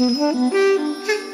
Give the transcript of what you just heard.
Mm-hmm.